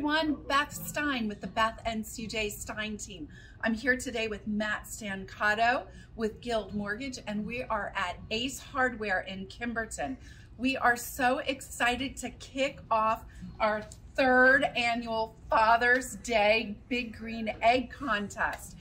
everyone, Beth Stein with the Beth and CJ Stein team. I'm here today with Matt Stancato with Guild Mortgage and we are at Ace Hardware in Kimberton. We are so excited to kick off our third annual Father's Day Big Green Egg Contest.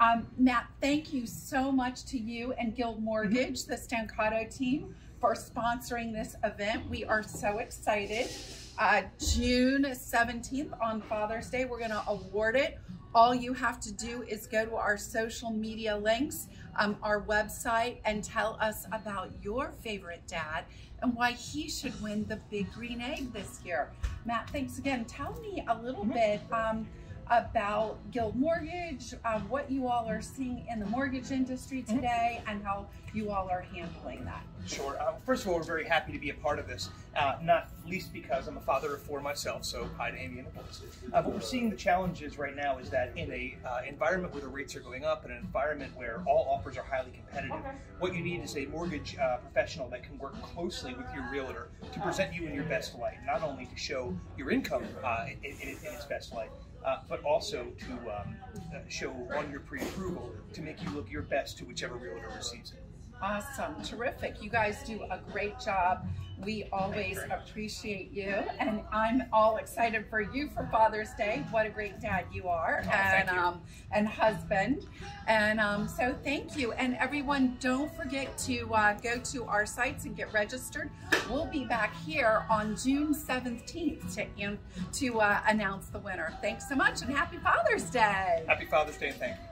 Um, Matt, thank you so much to you and Guild Mortgage, the Stancato team, for sponsoring this event. We are so excited. Uh, June 17th on Father's Day, we're gonna award it. All you have to do is go to our social media links, um, our website, and tell us about your favorite dad and why he should win the Big Green Egg this year. Matt, thanks again. Tell me a little mm -hmm. bit um, about Guild Mortgage, um, what you all are seeing in the mortgage industry mm-hmm. today, and how you all are handling that. Sure. Uh, first of all, we're very happy to be a part of this, uh, not least because I'm a father of four myself, so hi to Amy and the boys. Uh, but we're seeing the challenges right now is that in a uh, environment where the rates are going up, in an environment where all offers are highly competitive, okay. what you need is a mortgage uh, professional that can work closely with your realtor to present you in your best light, not only to show your income uh, in, in, in its best light, uh, but also to um, uh, show on your pre-approval to make you look your best to whichever realtor receives it. Awesome, terrific. You guys do a great job. We always appreciate you, and I'm all excited for you for Father's Day. What a great dad you are, oh, and you. um, and husband, and um, so thank you. And everyone, don't forget to uh, go to our sites and get registered. We'll be back here on June 17th to to uh, announce the winner. Thanks so much, and happy Father's Day. Happy Father's Day, and thank you.